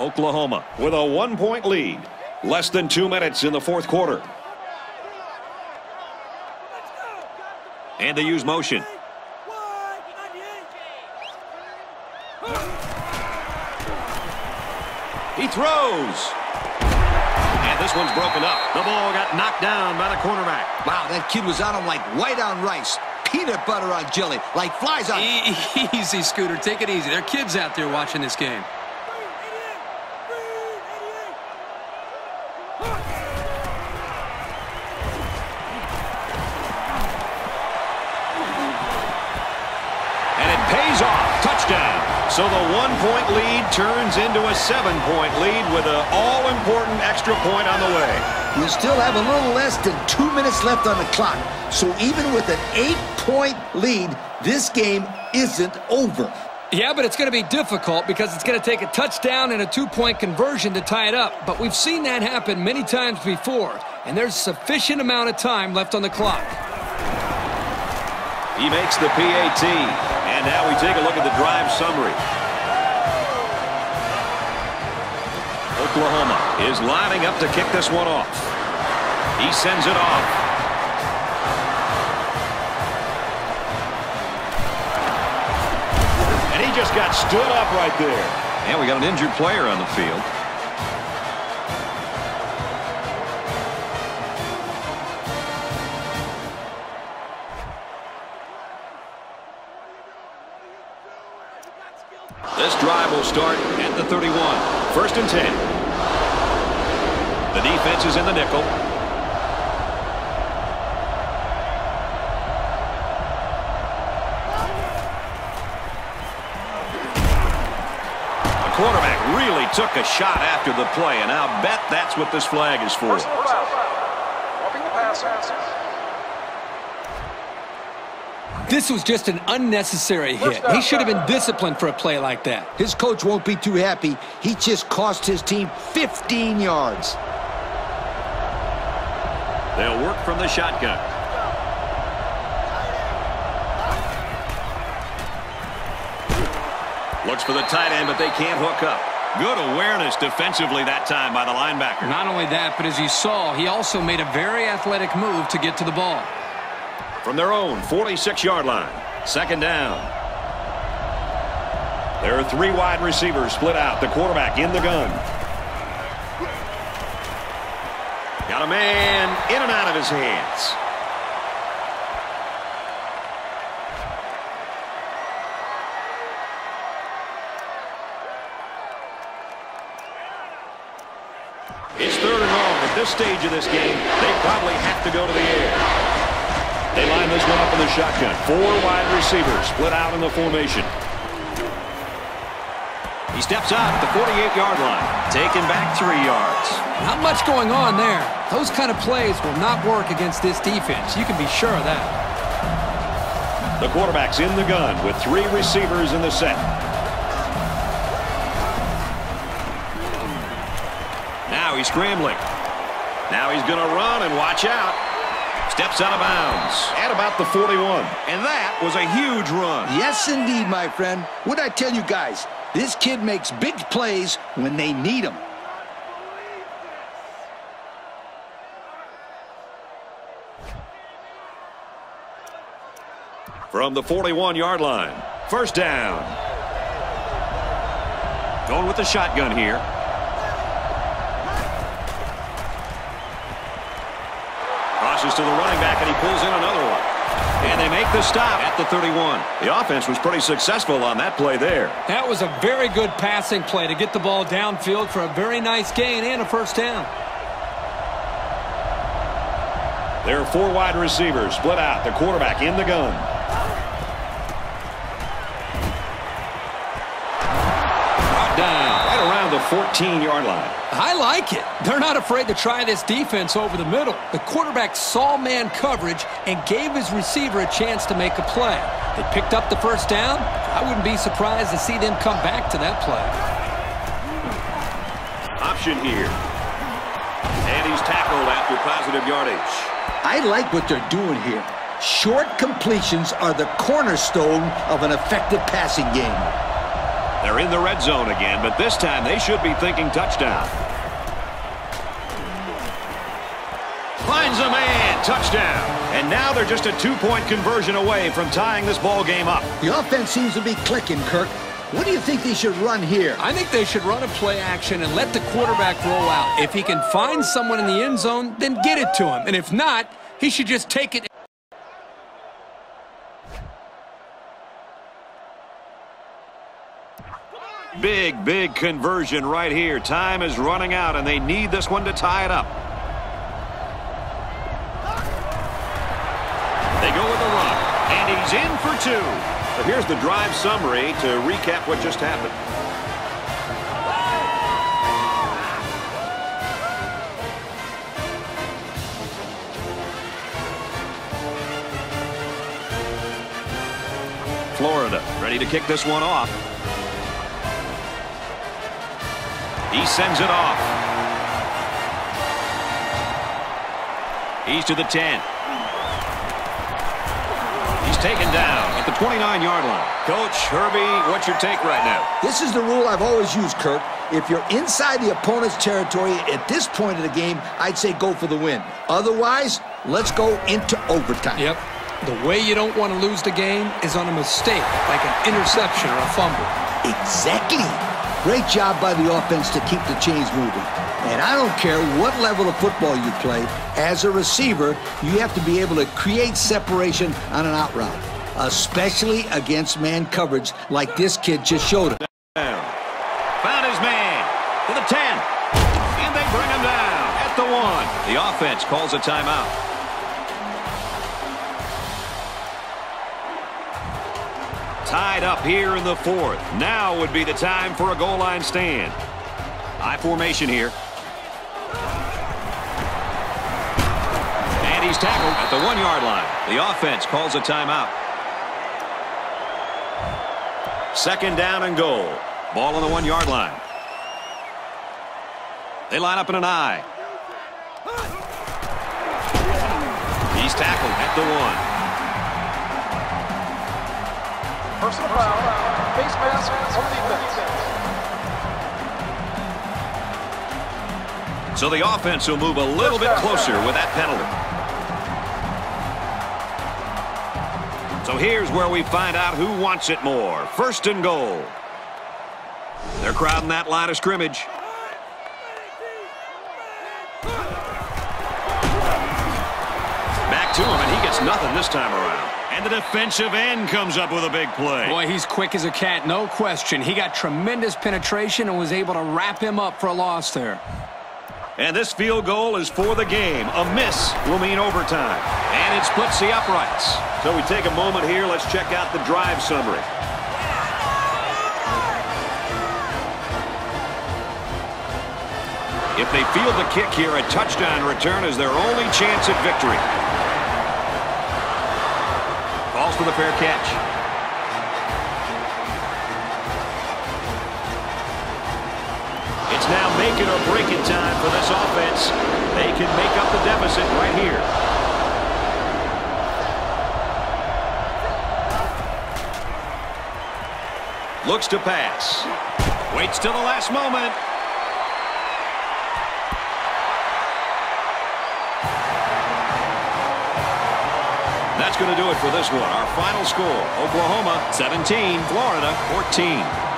Oklahoma with a one-point lead. Less than two minutes in the fourth quarter. And they use motion. He throws. And this one's broken up. The ball got knocked down by the cornerback. Wow, that kid was on him like white on rice. Peanut butter on jelly, like flies on... Easy, Scooter. Take it easy. There are kids out there watching this game. So the one-point lead turns into a seven-point lead with an all-important extra point on the way. You still have a little less than two minutes left on the clock. So even with an eight-point lead, this game isn't over. Yeah, but it's going to be difficult because it's going to take a touchdown and a two-point conversion to tie it up. But we've seen that happen many times before, and there's sufficient amount of time left on the clock. He makes the PAT. And now we take a look at the drive summary. Oklahoma is lining up to kick this one off. He sends it off. And he just got stood up right there. And we got an injured player on the field. Will start at the 31. First and 10. The defense is in the nickel. The quarterback really took a shot after the play, and I'll bet that's what this flag is for. This was just an unnecessary hit. He should have been disciplined for a play like that. His coach won't be too happy. He just cost his team 15 yards. They'll work from the shotgun. Looks for the tight end, but they can't hook up. Good awareness defensively that time by the linebacker. Not only that, but as you saw, he also made a very athletic move to get to the ball from their own 46-yard line. Second down. There are three wide receivers split out. The quarterback in the gun. Got a man in and out of his hands. It's third and long. At this stage of this game, they probably have to go to the air. They line this one up in the shotgun. Four wide receivers split out in the formation. He steps out at the 48-yard line, taking back three yards. Not much going on there. Those kind of plays will not work against this defense. You can be sure of that. The quarterback's in the gun with three receivers in the set. Now he's scrambling. Now he's going to run and watch out. Steps out of bounds at about the 41. And that was a huge run. Yes, indeed, my friend. What I tell you guys, this kid makes big plays when they need them. From the 41-yard line, first down. Going with the shotgun here. To the running back, and he pulls in another one. And they make the stop at the 31. The offense was pretty successful on that play there. That was a very good passing play to get the ball downfield for a very nice gain and a first down. There are four wide receivers split out. The quarterback in the gun. 14-yard line. I like it. They're not afraid to try this defense over the middle. The quarterback saw man coverage and gave his receiver a chance to make a play. They picked up the first down. I wouldn't be surprised to see them come back to that play. Option here. And he's tackled after positive yardage. I like what they're doing here. Short completions are the cornerstone of an effective passing game. They're in the red zone again, but this time they should be thinking touchdown. Finds a man. Touchdown. And now they're just a two-point conversion away from tying this ball game up. The offense seems to be clicking, Kirk. What do you think they should run here? I think they should run a play action and let the quarterback roll out. If he can find someone in the end zone, then get it to him. And if not, he should just take it. Big, big conversion right here. Time is running out, and they need this one to tie it up. They go with the run, and he's in for two. So here's the drive summary to recap what just happened. Florida ready to kick this one off. He sends it off. He's to the 10 He's taken down at the 29-yard line. Coach Herbie, what's your take right now? This is the rule I've always used, Kirk. If you're inside the opponent's territory at this point of the game, I'd say go for the win. Otherwise, let's go into overtime. Yep. The way you don't want to lose the game is on a mistake, like an interception or a fumble. Exactly. Great job by the offense to keep the chains moving. And I don't care what level of football you play, as a receiver, you have to be able to create separation on an out route, especially against man coverage like this kid just showed us. Found his man to the 10. And they bring him down at the 1. The offense calls a timeout. Tied up here in the fourth. Now would be the time for a goal line stand. High formation here. And he's tackled at the one-yard line. The offense calls a timeout. Second down and goal. Ball on the one-yard line. They line up in an I. He's tackled at the one. Personal foul. Face mask on defense. So the offense will move a little bit closer with that penalty. So here's where we find out who wants it more. First and goal. They're crowding that line of scrimmage. Back to him, and he gets nothing this time around. And the defensive end comes up with a big play. Boy, he's quick as a cat, no question. He got tremendous penetration and was able to wrap him up for a loss there. And this field goal is for the game. A miss will mean overtime. And it splits the uprights. So we take a moment here. Let's check out the drive summary. If they field the kick here, a touchdown return is their only chance at victory. Calls for the fair catch. It's now make it or break it time for this offense. They can make up the deficit right here. Looks to pass. Waits till the last moment. That's going to do it for this one. Our final score, Oklahoma 17, Florida 14.